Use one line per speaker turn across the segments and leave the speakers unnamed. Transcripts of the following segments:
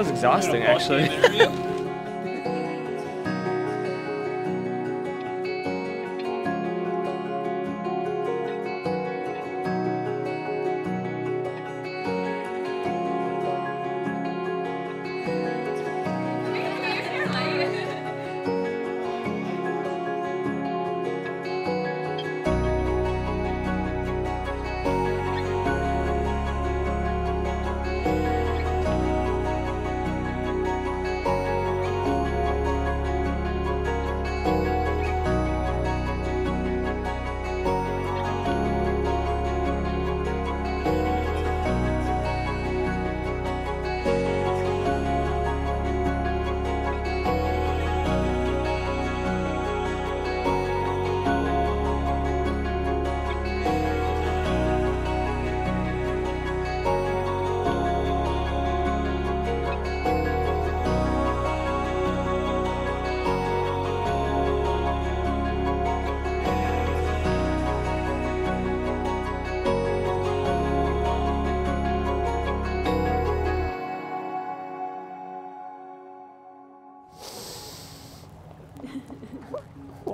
was exhausting, actually.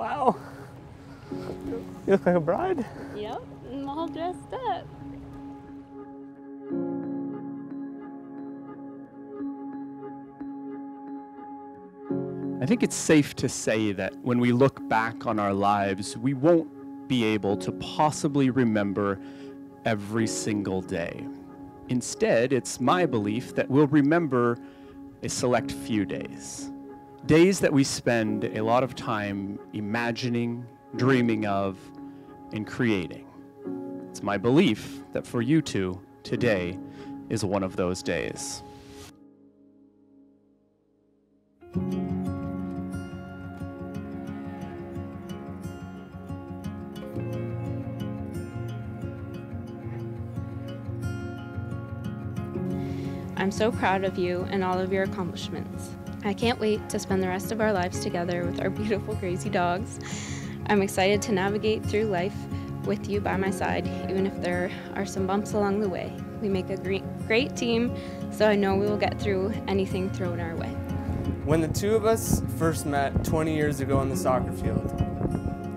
Wow. You look like a bride.
Yep, I'm all dressed up.
I think it's safe to say that when we look back on our lives, we won't be able to possibly remember every single day. Instead, it's my belief that we'll remember a select few days. Days that we spend a lot of time imagining, dreaming of, and creating. It's my belief that for you two, today is one of those days.
I'm so proud of you and all of your accomplishments. I can't wait to spend the rest of our lives together with our beautiful crazy dogs. I'm excited to navigate through life with you by my side, even if there are some bumps along the way. We make a great, team, so I know we will get through anything thrown our way.
When the two of us first met 20 years ago on the soccer field,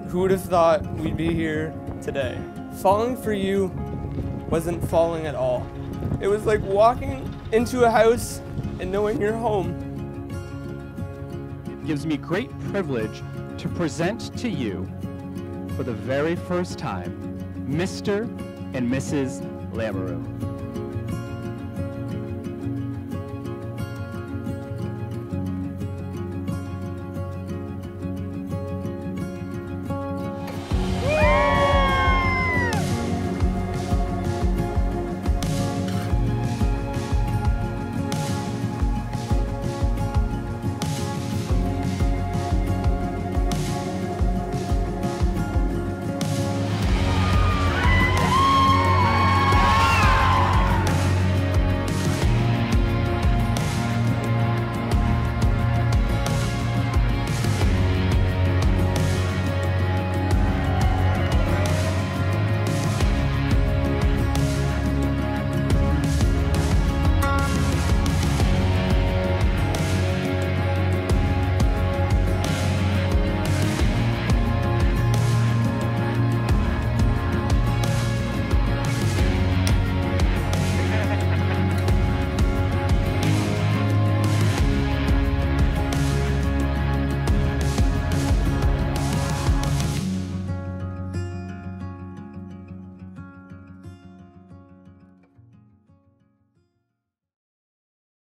who would have thought we'd be here today? Falling for you wasn't falling at all. It was like walking into a house and knowing you're home.
Gives me great privilege to present to you, for the very first time, Mr. and Mrs. Lamoureux.